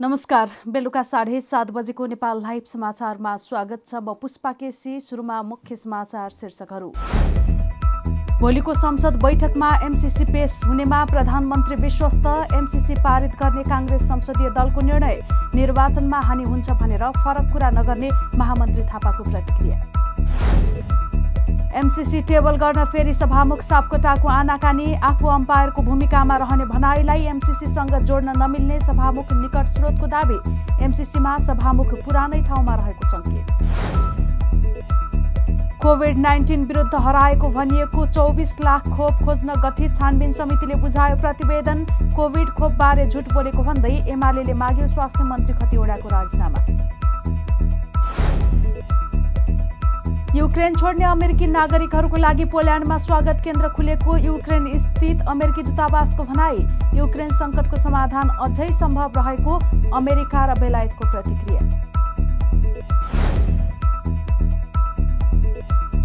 नमस्कार बेलुका साढे सात बजेको नेपाल लाइभ समाचारमा स्वागत छ म पुष्पा केसी सुरुमा मुख्य समाचार शीर्षकहरू। भोलिको संसद बैठकमा एमसिसी पेश हुनेमा प्रधानमन्त्री विश्वस्त एमसिसी पारित गर्ने काङ्ग्रेस संसदीय दलको निर्णय। निर्वाचनमा हानि हुन्छ भनेर फरक कुरा नगर्ने महामन्त्री थापाको प्रतिक्रिया। एमसिसी टेबल गर्न फेरि सभामुख सापकोटाको आनाकानी आफू अम्पायरको भूमिकामा रहने भनाइलाई एमसिसीसँग जोड्न नमिल्ने सभामुख निकट स्रोतको दावी एमसिसीमा सभामुख पुरानै ठाउँमा रहेको सङ्केत। कोभिड नाइन्टिन विरुद्ध हराएको भनिएको चौबिस लाख खोप खोज्न गठित छानबिन समितिले बुझायो प्रतिवेदन कोभिड खोपबारे झुट बोलेको भन्दै एमाले माग्यो स्वास्थ्य मन्त्री खतिवड़ाको राजीनामा। युक्रेन छोड्ने अमेरिकी नागरिकहरूको लागि पोल्यान्डमा स्वागत केन्द्र खुलेको युक्रेन स्थित अमेरिकी दूतावासको भनाई। युक्रेन सङ्कटको समाधान अझै सम्भव रहेको अमेरिका र बेलायतको प्रतिक्रिया।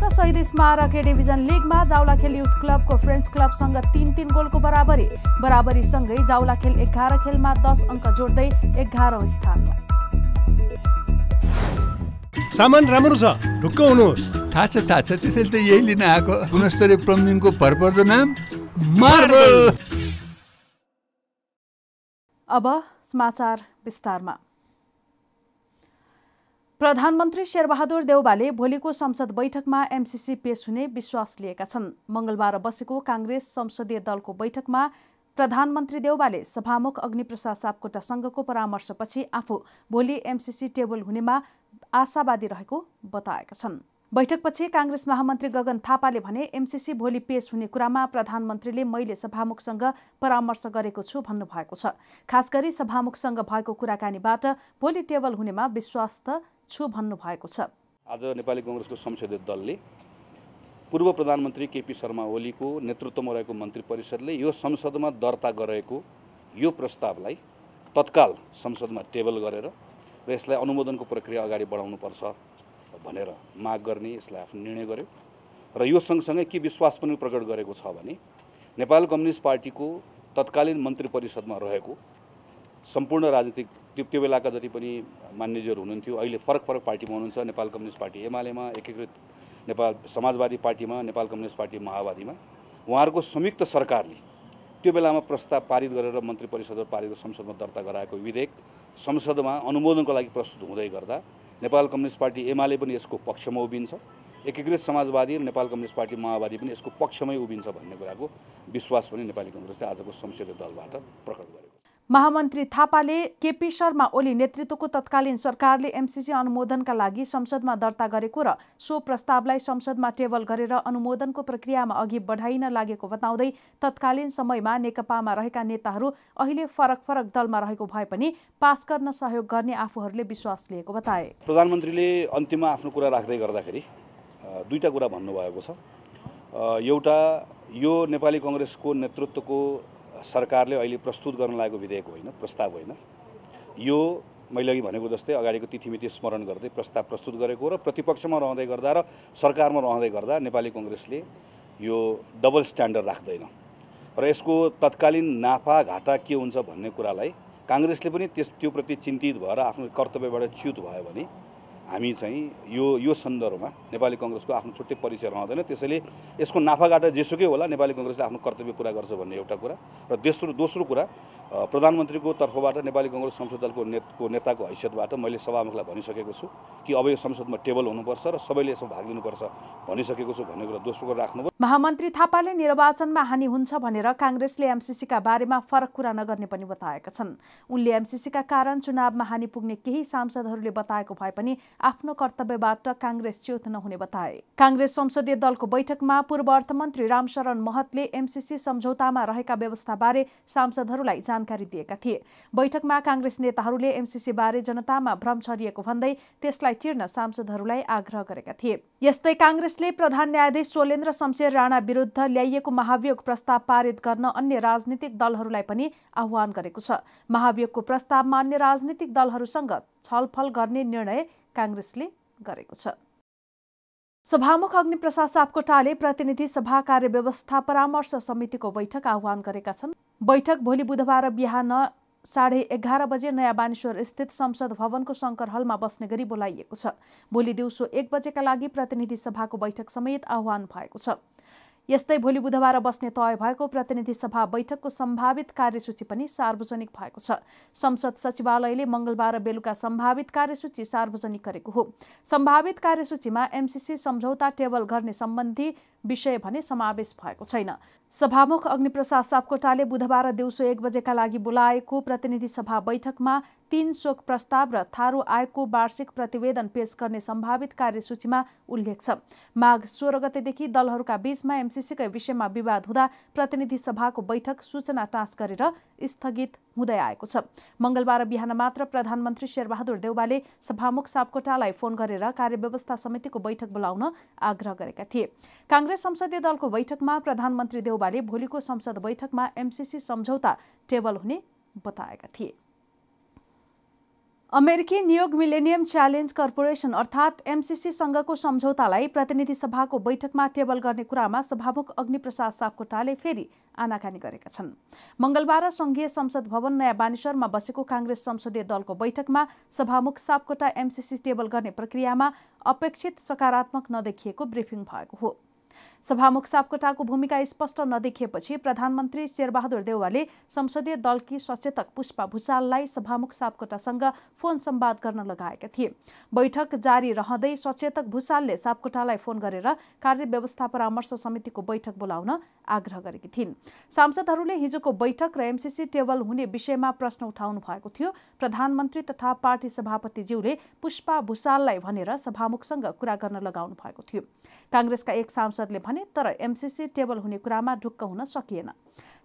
र शहीद स्मारक डिभिजन लिगमा जाउलाखेल युथ क्लबको फ्रेन्ड्स क्लबसँग तिन तिन गोलको बराबरी। बराबरीसँगै जाउलाखेल एघार खेलमा दस अङ्क जोड्दै एघारौँ स्थानमा। सामान राम्रो छ ढुक्क हुनुहोस्। थाहा छ थाहा छ। त्यसैले त यही लिन आएको। गुणस्तरीय प्लम्बिङको भरपर्दो नाम मार्बल। अब समाचार विस्तारमा। प्रधानमन्त्री शेरबहादुर देउबाले भोलिको संसद बैठकमा एमसिसी पेश हुने विश्वास लिएका छन्। मंगलबार बसेको काङ्ग्रेस संसदीय दलको बैठकमा प्रधानमन्त्री देउबाले सभामुख अग्निप्रसाद सापकोटासँगको परामर्शपछि आफू भोलि एमसिसी टेबल हुनेमा आशावादी रहेको बताएका छन्। बैठकपछि काङ्ग्रेस महामन्त्री गगन थापाले भने एमसिसी भोलि पेश हुने कुरामा प्रधानमन्त्रीले मैले सभामुखसँग परामर्श गरेको छु भन्नुभएको छ। खास गरी सभामुखसँग भएको कुराकानीबाट भोलि टेबल हुनेमा विश्वास त छु भन्नुभएको छ। आज नेपाली कङ्ग्रेसको संसदीय दलले पूर्व प्रधानमन्त्री केपी शर्मा ओलीको नेतृत्वमा रहेको मन्त्री परिषदले यो संसदमा दर्ता गरेको यो प्रस्तावलाई तत्काल संसदमा टेबल गरेर र यसलाई अनुमोदनको प्रक्रिया अगाडि बढाउनुपर्छ। भनेर माग गर्ने यसलाई आफ्नो निर्णय गर्यो। र यो सँगसँगै के विश्वास पनि प्रकट गरेको छ भने नेपाल कम्युनिस्ट पार्टीको तत्कालीन मन्त्री परिषदमा रहेको सम्पूर्ण राजनीतिक त्यो त्यो बेलाका जति पनि मान्यजीहरू हुनुहुन्थ्यो अहिले फरक फरक पार्टीमा हुनुहुन्छ नेपाल कम्युनिस्ट पार्टी एमालेमा एकीकृत नेपाल समाजवादी पार्टीमा नेपाल कम्युनिस्ट पार्टी माओवादीमा उहाँहरूको संयुक्त सरकारले त्यो बेलामा प्रस्ताव पारित गरेर मन्त्री परिषद पारित संसदमा दर्ता गराएको विधेयक संसदमा अनुमोदनको लागि प्रस्तुत हुँदै गर्दा नेपाल कम्युनिस्ट पार्टी एमाले पनि यसको पक्षमा उभिन्छ। एकीकृत समाजवादी र नेपाल कम्युनिस्ट पार्टी माओवादी पनि यसको पक्षमै उभिन्छ भन्ने कुराको विश्वास पनि नेपाली कङ्ग्रेसले आजको संसदीय दलबाट प्रकट गरेको महामन्त्री थापाले केपी शर्मा ओली नेतृत्वको तत्कालीन सरकारले एमसिसी अनुमोदनका लागि संसदमा दर्ता गरेको र सो प्रस्तावलाई संसदमा टेबल गरेर अनुमोदनको प्रक्रियामा अघि बढाइन लागेको बताउँदै तत्कालीन समयमा नेकपामा रहेका नेताहरू अहिले फरक फरक दलमा रहेको भए पनि पास गर्न सहयोग गर्ने आफूहरूले विश्वास लिएको बताए। प्रधानमन्त्रीले अन्तिममा आफ्नो कुरा राख्दै गर्दाखेरि दुईवटा कुरा भन्नुभएको छ। एउटा यो नेपाली कङ्ग्रेसको नेतृत्वको सरकारले अहिले प्रस्तुत गर्न लागेको विधेयक होइन प्रस्ताव होइन। यो मैले अघि भनेको जस्तै अगाडिको तिथिमिति स्मरण गर्दै प्रस्ताव प्रस्तुत गरेको र प्रतिपक्षमा रहँदै गर्दा र सरकारमा रहँदै गर्दा नेपाली कङ्ग्रेसले यो डबल स्ट्यान्डर्ड राख्दैन। र यसको तत्कालीन नाफा घाटा के हुन्छ भन्ने कुरालाई काङ्ग्रेसले पनि त्यस त्योप्रति चिन्तित भएर आफ्नो कर्तव्यबाट च्युत भयो भने हामी चाहिँ यो यो सन्दर्भमा नेपाली कङ्ग्रेसको आफ्नो छुट्टै परिचय रहँदैन। त्यसैले यसको नाफाघाटा जेसुकै होला नेपाली कङ्ग्रेसले आफ्नो कर्तव्य पुरा गर्छ भन्ने एउटा कुरा। र दोस्रो दोस्रो कुरा प्रधानमन्त्रीको तर्फबाट नेपाली कङ्ग्रेस संसद दलको नेतको नेताको हैसियतबाट मैले सभामुखलाई भनिसकेको छु कि अब यो संसदमा टेबल हुनुपर्छ र सबैले यसमा भाग लिनुपर्छ भनिसकेको छु भन्ने कुरा दोस्रो कुरा राख्नु महामन्त्री थापाले निर्वाचनमा हानि हुन्छ भनेर काङ्ग्रेसले एमसिसीका बारेमा फरक कुरा नगर्ने पनि बताएका छन्। उनले एमसिसीका कारण चुनावमा हानि पुग्ने केही सांसदहरूले बताएको भए पनि आफ्नो कर्तव्यबाट काङ्ग्रेस च्युत नहुने बताए। काङ्ग्रेस संसदीय दलको बैठकमा पूर्व अर्थमन्त्री रामशरण महतले एमसिसी सम्झौतामा रहेका व्यवस्थाबारे सांसदहरूलाई जानकारी दिएका थिए। बैठकमा काङ्ग्रेस नेताहरूले एमसिसी बारे जनतामा भ्रम छरिएको भन्दै त्यसलाई चिर्न सांसदहरूलाई आग्रह गरेका थिए। यस्तै काङ्ग्रेसले प्रधान न्यायाधीश चोलेन्द्र शमशेर राणा विरुद्ध ल्याइएको महाभियोग प्रस्ताव पारित गर्न अन्य राजनीतिक दलहरूलाई पनि आह्वान गरेको छ। महाभियोगको प्रस्तावमा अन्य राजनीतिक दलहरूसँग छलफल गर्ने निर्णय काङ्ग्रेसले गरेको छ। सभामुख अग्निप्रसाद सापकोटाले प्रतिनिधि सभा कार्यव्यवस्था परामर्श समितिको बैठक आह्वान गरेका छन्। बैठक भोलि बुधबार बिहान साढे एघार बजे नयाँ बानेश्वर स्थित संसद भवनको शङ्कर हलमा बस्ने गरी बोलाइएको छ। भोलि दिउँसो एक बजेका लागि प्रतिनिधि सभाको बैठक समेत आह्वान भएको छ। यस्तै भोलि बुधबार बस्ने तय भएको प्रतिनिधि सभा बैठकको सम्भावित कार्यसूची पनि सार्वजनिक भएको छ। संसद सचिवालयले मङ्गलबार बेलुका सम्भावित कार्यसूची सार्वजनिक गरेको हो। सम्भावित कार्यसूचीमा एमसिसी सम्झौता टेबल गर्ने सम्बन्धी विषय भने समावेश भएको छैन। सभामुख अग्निप्रसाद सापकोटाले बुधबार दिउँसो एक बजेका लागि बोलाएको प्रतिनिधि सभा बैठकमा तीन शोक प्रस्ताव र थारू आयोगको वार्षिक प्रतिवेदन पेश गर्ने सम्भावित कार्यसूचीमा उल्लेख छ। माघ सोह्र गतेदेखि दलहरूका बीचमा एमसिसीकै विषयमा विवाद हुँदा प्रतिनिधि सभाको बैठक सूचना टाँस गरेर स्थगित हुँदै आएको छ। मङ्गलबार बिहान मात्र प्रधानमन्त्री शेरबहादुर देउबाले सभामुख सापकोटालाई फोन गरेर कार्यव्यवस्था समितिको बैठक बोलाउन आग्रह गरेका थिए। काङ्ग्रेस संसदीय दलको बैठकमा प्रधानमन्त्री देउबाले भोलिको संसद बैठकमा एमसिसी सम्झौता टेबल हुने बताएका थिए। अमेरिकी नियोग मिलेनियम च्यालेन्ज कर्पोरेसन अर्थात् एमसिसीसँगको सम्झौतालाई प्रतिनिधि सभाको बैठकमा टेबल गर्ने कुरामा सभामुख अग्निप्रसाद सापकोटाले फेरि आनाकानी गरेका छन्। मङ्गलबार संघीय संसद भवन नयाँ बानेश्वरमा बसेको काङ्ग्रेस संसदीय दलको बैठकमा सभामुख सापकोटा एमसिसी टेबल गर्ने प्रक्रियामा अपेक्षित सकारात्मक नदेखिएको ब्रिफिङ भएको हो। सभामुख सापकोटाको भूमिका स्पष्ट नदेखिएपछि प्रधानमन्त्री शेरबहादुर देउवाले संसदीय दलकी सचेतक पुष्पा भूषाललाई सभामुख सापकोटासँग फोन सम्वाद गर्न लगाएका थिए। बैठक जारी रहँदै सचेतक भूषालले सापकोटालाई फोन गरेर कार्य व्यवस्था परामर्श समितिको बैठक बोलाउन आग्रह गरेकी थिइन्। सांसदहरूले हिजोको बैठक र एमसिसी टेबल हुने विषयमा प्रश्न उठाउनु भएको थियो। प्रधानमन्त्री तथा पार्टी सभापतिज्यूले पुष्पा भूषाललाई भनेर सभामुखसँग कुरा गर्न लगाउनु भएको थियो। काङ्ग्रेसका एक सांसदले भने तर एमसिसी टेबल हुने कुरामा ढुक्क हुन सकिएन।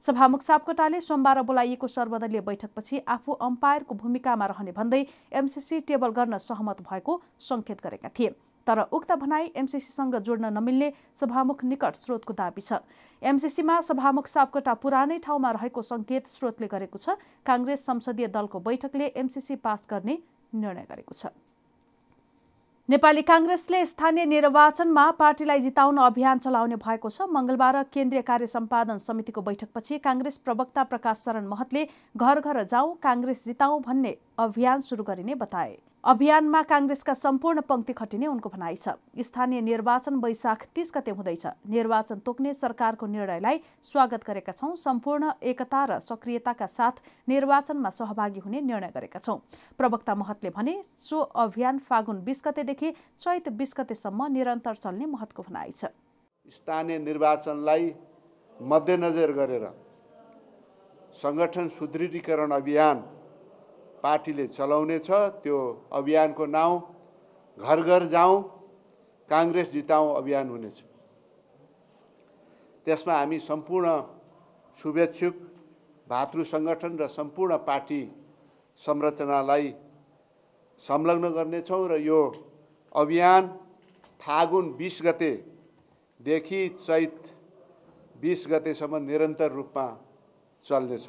सभामुख सापकोटाले सोमबार बोलाइएको सर्वदलीय बैठकपछि आफू अम्पायरको भूमिकामा रहने भन्दै एमसिसी टेबल गर्न सहमत भएको सङ्केत गरेका थिए। तर उक्त भनाई एमसिसीसँग जोड्न नमिल्ने सभामुख निकट स्रोतको दावी छ। एमसिसीमा सभामुख सापकोटा पुरानै ठाउँमा रहेको सङ्केत स्रोतले गरेको छ। काङ्ग्रेस संसदीय दलको बैठकले एमसिसी पास गर्ने निर्णय गरेको छ। नेपाली काङ्ग्रेसले स्थानीय निर्वाचनमा पार्टीलाई जिताउन अभियान चलाउने भएको छ। मङ्गलबार केन्द्रीय कार्य सम्पादन समितिको बैठकपछि काङ्ग्रेस प्रवक्ता प्रकाश शरण महतले घर घर जाउँ काङ्ग्रेस जिताउँ भन्ने अभियान सुरु गरिने बताए। अभियानमा काङ्ग्रेसका सम्पूर्ण पङ्क्ति खटिने उनको भनाइ छ। स्थानीय निर्वाचन वैशाख तीस गते हुँदैछ। निर्वाचन तोक्ने सरकारको निर्णयलाई स्वागत गरेका छौँ। सम्पूर्ण एकता र सक्रियताका साथ निर्वाचनमा सहभागी हुने निर्णय गरेका छौँ। प्रवक्ता महतले भने सो अभियान फागुन बिस गतेदेखि चैत बिस गतेसम्म निरन्तर चल्ने महतको भनाइ छ। स्थानीय निर्वाचनलाई मध्यनजर गरेर सङ्गठन सुदृढीकरण अभियान पार्टीले चलाउनेछ त्यो अभियानको नाउँ घर घर जाउँ काङ्ग्रेस जिताउँ अभियान हुनेछ। त्यसमा हामी सम्पूर्ण शुभेच्छुक भातृ सङ्गठन र सम्पूर्ण पार्टी संरचनालाई संलग्न गर्नेछौँ र यो अभियान फागुन बिस गतेदेखि चैत बिस गतेसम्म निरन्तर रूपमा चल्नेछ।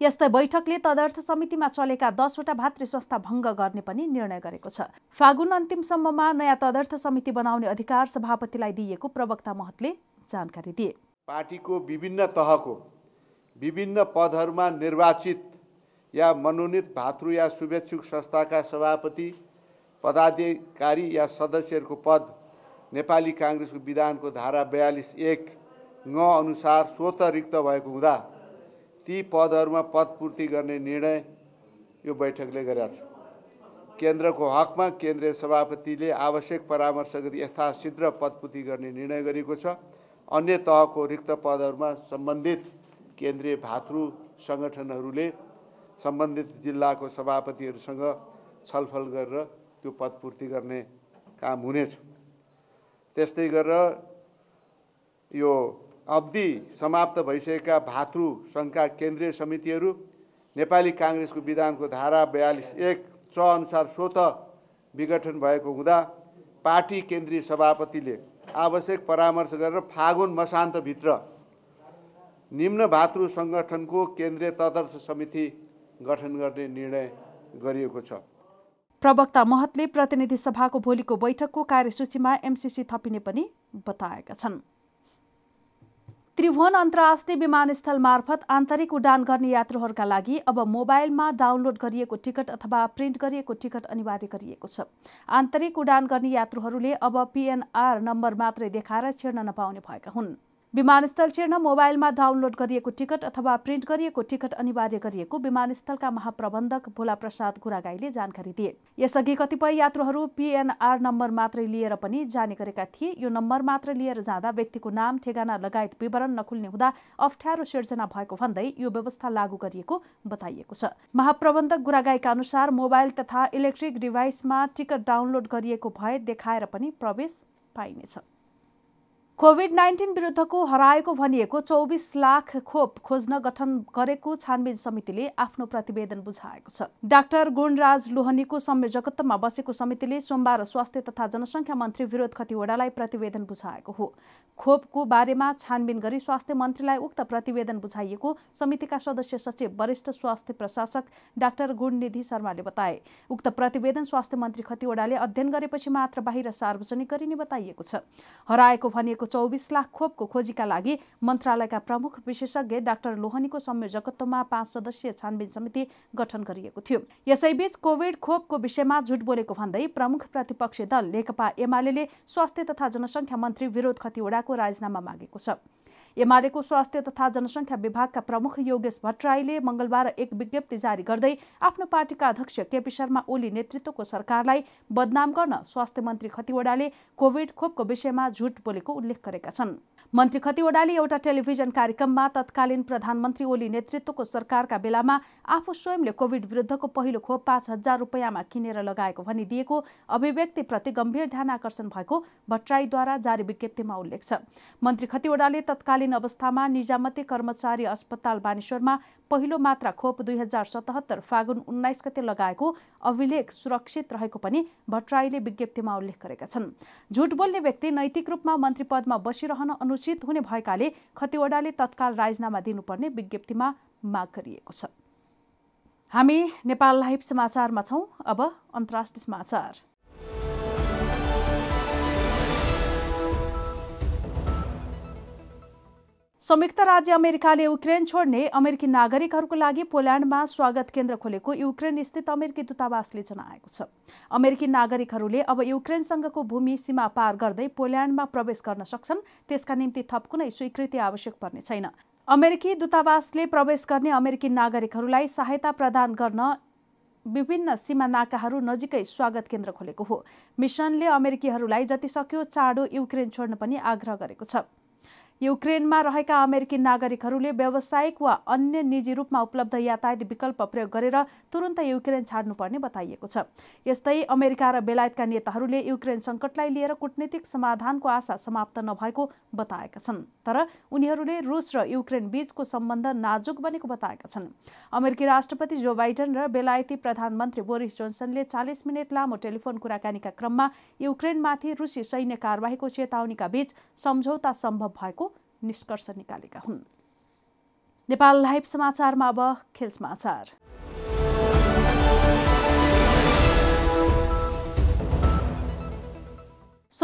यस्तै बैठकले तदर्थ समितिमा चलेका दसवटा भातृ संस्था भङ्ग गर्ने पनि निर्णय गरेको छ। फागुन अन्तिमसम्ममा नयाँ तदर्थ समिति बनाउने अधिकार सभापतिलाई दिइएको प्रवक्ता महतले जानकारी दिए। पार्टीको विभिन्न तहको विभिन्न पदहरूमा निर्वाचित या मनोनित भातृ या शुभेच्छुक संस्थाका सभापति पदाधिकारी या सदस्यहरूको पद नेपाली काङ्ग्रेसको विधानको धारा बयालिस एक ङ अनुसार स्वत रिक्त भएको हुँदा ती पदहरूमा पदपूर्ति गर्ने निर्णय यो बैठकले गरेका छ केन्द्रको हकमा केन्द्रीय सभापतिले आवश्यक परामर्श गरी यथाशीघ्र पदपूर्ति गर्ने निर्णय गरेको छ। अन्य तहको रिक्त पदहरूमा सम्बन्धित केन्द्रीय भातृ सङ्गठनहरूले सम्बन्धित जिल्लाको सभापतिहरूसँग छलफल गरेर त्यो पदपूर्ति गर्ने काम हुनेछ। त्यस्तै गरेर यो अवधि समाप्त भइसकेका भातृ सङ्घका केन्द्रीय समितिहरू नेपाली काङ्ग्रेसको विधानको धारा बयालिस एक च अनुसार स्वत विघटन भएको हुँदा पार्टी केन्द्रीय सभापतिले आवश्यक परामर्श गरेर फागुन मसान्तभित्र निम्न भातृ सङ्गठनको केन्द्रीय तदर्थ समिति गठन गर्ने निर्णय गरिएको छ। प्रवक्ता महतले प्रतिनिधि सभाको भोलिको बैठकको कार्यसूचीमा एमसिसी थपिने पनि बताएका छन्। त्रिभुवन अन्तर्राष्ट्रिय विमानस्थल मार्फत आन्तरिक उडान गर्ने यात्रुहरूका लागि अब मोबाइलमा डाउनलोड गरिएको टिकट अथवा प्रिन्ट गरिएको टिकट अनिवार्य गरिएको छ। आन्तरिक उडान गर्ने यात्रुहरूले अब पिएनआर नम्बर मात्रै देखाएर छिर्न नपाउने भएका हुन्। विमानस्थल छिर्न मोबाइलमा डाउनलोड गरिएको टिकट अथवा प्रिन्ट गरिएको टिकट अनिवार्य गरिएको विमानस्थलका महाप्रबन्धक भोला प्रसाद गुरागाईले जानकारी दिए। यसअघि कतिपय यात्रुहरू पिएनआर नम्बर मात्रै लिएर पनि जाने गरेका थिए। यो नम्बर मात्र लिएर जाँदा व्यक्तिको नाम ठेगाना लगायत विवरण नखुल्ने हुँदा अप्ठ्यारो सिर्जना भएको भन्दै यो व्यवस्था लागू गरिएको बताइएको छ। महाप्रबन्धक गुरागाईका अनुसार मोबाइल तथा इलेक्ट्रिक डिभाइसमा टिकट डाउनलोड गरिएको भए देखाएर पनि प्रवेश पाइनेछ। कोभिड नाइन्टिन विरुद्धको हराएको भनिएको चौबिस लाख खोप खोज्न गठन गरेको छानबिन समितिले आफ्नो प्रतिवेदन बुझाएको छ। डाक्टर गुणराज लोहनीको संयोजकत्वमा बसेको समितिले सोमबार स्वास्थ्य तथा जनसङ्ख्या मन्त्री विरोध खतिवडालाई प्रतिवेदन बुझाएको हो। खोपको बारेमा छानबिन गरी स्वास्थ्य मन्त्रीलाई उक्त प्रतिवेदन बुझाइएको समितिका सदस्य सचिव वरिष्ठ स्वास्थ्य प्रशासक डाक्टर गुणनिधि शर्माले बताए। उक्त प्रतिवेदन स्वास्थ्य मन्त्री खतिवडाले अध्ययन गरेपछि मात्र बाहिर सार्वजनिक गरिने बताइएको छ। हराएको भनिएको गरिएको चौबिस लाख खोपको खोजीका लागि मन्त्रालयका प्रमुख विशेषज्ञ डाक्टर लोहनीको संयोजकत्वमा पाँच सदस्यीय छानबिन समिति गठन गरिएको थियो। यसैबीच कोविड खोपको विषयमा झुट बोलेको भन्दै प्रमुख प्रतिपक्षी दल नेकपा एमाले स्वास्थ्य तथा जनसङ्ख्या मन्त्री विरोध खतिवडाको राजीनामा मागेको छ। एमालेको स्वास्थ्य तथा जनसङ्ख्या विभागका प्रमुख योगेश भट्टराईले मंगलबार एक विज्ञप्ति जारी गर्दै आफ्नो पार्टीका अध्यक्ष केपी शर्मा ओली नेतृत्वको सरकारलाई बदनाम गर्न स्वास्थ्य मन्त्री खतिवडाले कोविड खोपको विषयमा झुट बोलेको उल्लेख गरेका छन्। मन्त्री खतिवडाले एउटा टेलिभिजन कार्यक्रममा तत्कालीन प्रधानमन्त्री ओली नेतृत्वको सरकारका बेलामा आफू स्वयंले कोविड विरुद्धको पहिलो खोप पाँच हजार रुपियाँमा किनेर लगाएको भनिदिएको अभिव्यक्तिप्रति गम्भीर ध्यान आकर्षण भएको भट्टराईद्वारा जारी विज्ञप्तिमा उल्लेख छ। मन्त्री खतिवडाले तत्कालीन अवस्थामा निजामती कर्मचारी अस्पताल बानेश्वरमा पहिलो मात्रा खोप दुई हजार सतहत्तर फागुन उन्नाइस गते लगाएको अभिलेख सुरक्षित रहेको पनि भट्टराईले विज्ञप्तिमा उल्लेख गरेका छन्। झुट बोल्ने व्यक्ति नैतिक रूपमा मन्त्री पदमा बसिरहन अनुचित हुने भएकाले खतिवडाले तत्काल राजीनामा दिनुपर्ने विज्ञप्तिमा माग गरिएको छ। हामी नेपाल लाइभ समाचारमा छौँ। अब अन्तर्राष्ट्रिय समाचार। संयुक्त राज्य अमेरिकाले युक्रेन छोड्ने अमेरिकी नागरिकहरूको लागि पोल्यान्डमा स्वागत केन्द्र खोलेको युक्रेन स्थित अमेरिकी दूतावासले जनाएको छ। अमेरिकी नागरिकहरूले अब युक्रेनसँगको भूमि सीमा पार गर्दै पोल्यान्डमा प्रवेश गर्न सक्छन् त्यसका निम्ति थप कुनै स्वीकृति आवश्यक पर्ने छैन। अमेरिकी दूतावासले प्रवेश गर्ने अमेरिकी नागरिकहरूलाई सहायता प्रदान गर्न विभिन्न सीमा नाकाहरू नजिकै स्वागत केन्द्र खोलेको हो। मिसनले अमेरिकीहरूलाई जति सक्यो चाँडो युक्रेन छोड्न पनि आग्रह गरेको छ। युक्रेनमा रहेका अमेरिकी नागरिकहरूले व्यावसायिक वा अन्य निजी रूपमा उपलब्ध यातायात विकल्प प्रयोग गरेर तुरन्त युक्रेन छाड्नुपर्ने बताइएको छ। यस्तै अमेरिका र बेलायतका नेताहरूले युक्रेन सङ्कटलाई लिएर कूटनीतिक समाधानको आशा समाप्त नभएको बताएका छन् तर उनीहरूले रुस र युक्रेन बीचको सम्बन्ध नाजुक बनेको बताएका छन्। अमेरिकी राष्ट्रपति जो बाइडन र बेलायती प्रधानमन्त्री बोरिस जोन्सनले चालिस मिनट लामो टेलिफोन कुराकानीका क्रममा युक्रेनमाथि रुसी सैन्य कारवाहीको चेतावनीका बीच सम्झौता सम्भव भएको निष्कर्ष निकालेका हुन्। नेपाल लाइभ समाचारमा अब खेल समाचार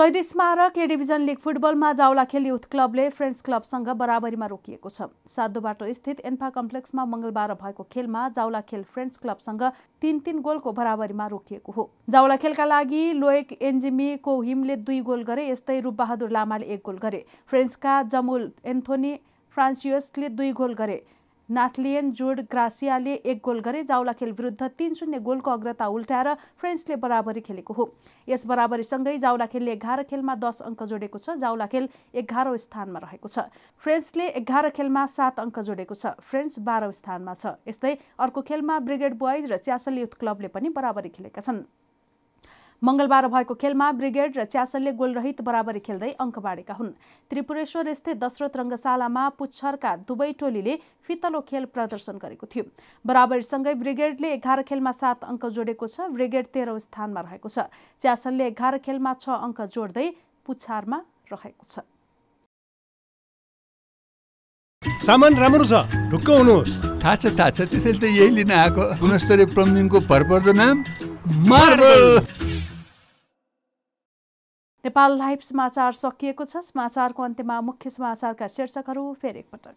शहीद स्मारक ए डिभिजन लिग फुटबलमा जाउलाखेल युथ क्लबले फ्रेन्ड्स क्लबसँग बराबरीमा रोकिएको छ। सातो बाटो स्थित एन्फा कम्प्लेक्समा मङ्गलबार भएको खेलमा जाउलाखेल फ्रेन्ड्स क्लबसँग तीन तीन गोलको बराबरीमा रोकिएको हो। जाउलाखेलका लागि लोएक एन्जिमी कोहिमले दुई गोल गरे यस्तै रूपबहादुर लामाले एक गोल गरे। फ्रेन्ड्सका जमुल एन्थोनी फ्रान्सियसले दुई गोल गरे। नाथलियन जोड ग्रासियाले एक गोल गरे जाउलाखेल विरुद्ध तीन शून्य गोलको अग्रता उल्टाएर फ्रेन्चले बराबरी खेलेको हो। यस बराबरीसँगै जाउलाखेलले एघार खेलमा दस अङ्क जोडेको छ। जाउलाखेल एघारौँ स्थानमा रहेको छ। फ्रेन्चले एघार खेलमा सात अङ्क जोडेको छ। फ्रेन्च बाह्रौँ स्थानमा छ। यस्तै अर्को खेलमा ब्रिगेड बोइज र च्यासल युथ क्लबले पनि बराबरी खेलेका छन्। मङ्गलबार भएको खेलमा ब्रिगेड र च्यासलले गोलरहित बराबरी खेल्दै अङ्क बाँडेका हुन्। त्रिपुरेश्वर स्थित दशरथ रङ्गशालामा पुच्छरका दुवै टोलीले फितलो खेल प्रदर्शन गरेको थियो। बराबरीसँगै ब्रिगेडले एघार खेलमा सात अङ्क जोडेको छ ब्रिगेड तेह्रौँ स्थानमा रहेको छ। च्यासलले एघार खेलमा छ अङ्क जोड्दै पुच्छारमा रहेको छ। सामान राम्रो छ ढुक्क हुनुहोस्। थाहा छ थाहा छ। त्यसैले त यही लिन आएको गुणस्तरीय प्लम्बिङको भरपर्दो नाम मार्बल। नेपाल लाइभ समाचार सकिएको छ। समाचारको अन्त्यमा मुख्य समाचारका शीर्षकहरू फेरि एकपटक।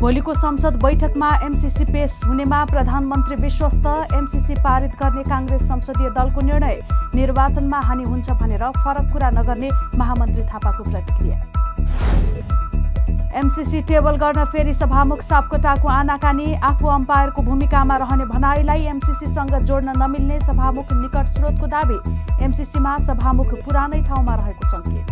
भोलिको संसद बैठकमा एमसिसी पेश हुनेमा प्रधानमन्त्री विश्वस्त। एमसिसी पारित गर्ने काङ्ग्रेस संसदीय दलको निर्णय। निर्वाचनमा हानि हुन्छ भनेर फरक कुरा नगर्ने महामन्त्री थापाको प्रतिक्रिया। एमसिसी टेबल गर्न फेरि सभामुख सापकोटाको आनाकानी आफू अम्पायरको भूमिकामा रहने भनाइलाई एमसिसीसँग जोड्न नमिल्ने सभामुख निकट स्रोतको दावी। एमसिसीमा सभामुख पुरानै ठाउँमा रहेको सङ्केत।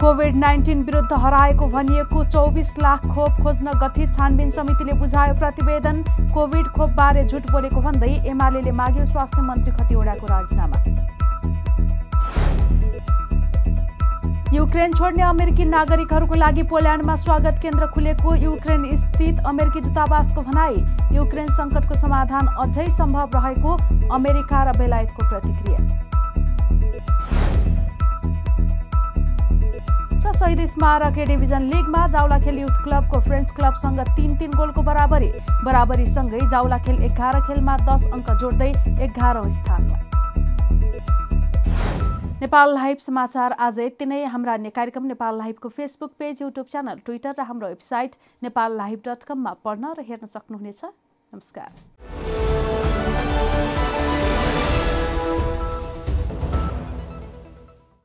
कोभिड नाइन्टिन विरुद्ध हराएको भनिएको चौबिस लाख खोप खोज्न गठित छानबिन समितिले बुझायो प्रतिवेदन। कोभिड खोपबारे झुट बोलेको भन्दै एमाले माग्यो स्वास्थ्य मन्त्री खतिवड़ाको राजीनामा। युक्रेन छोड्ने अमेरिकी नागरिकहरूको लागि पोल्यान्डमा स्वागत केन्द्र खुलेको युक्रेन स्थित अमेरिकी दूतावासको भनाई। युक्रेन सङ्कटको समाधान अझै सम्भव रहेको अमेरिका र बेलायतको प्रतिक्रिया। शहीद स्मारक डिभिजन लिगमा जाउलाखेल युथ क्लबको फ्रेन्ड्स क्लबसँग तिन तिन गोलको बराबरी। बराबरीसँगै जाउलाखेल एघार खेलमा दस अङ्क जोड्दै एघारौँ स्थानमा। नेपाल लाइभ समाचार आज यति नै। हाम्रा अन्य कार्यक्रम Nepal लाइभको Facebook page YouTube channel Twitter र हाम्रो वेबसाइट नेपाल लाइभ डट कममा पढ्न र हेर्न सक्नुहुनेछ। नमस्कार।